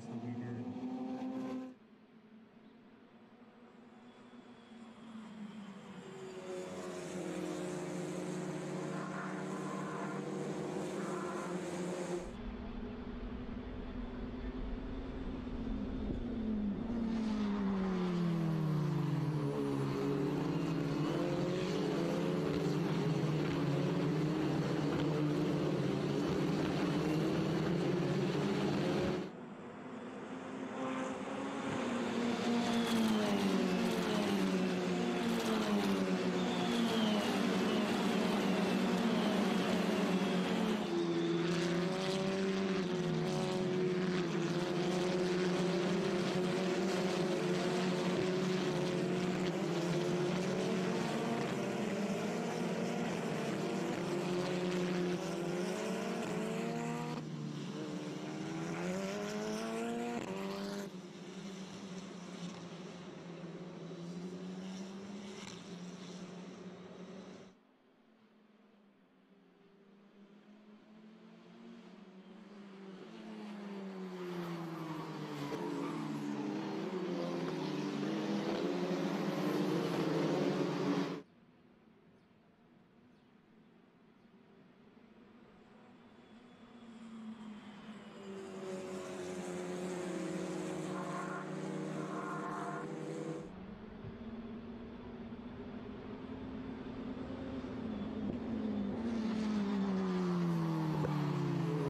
casa.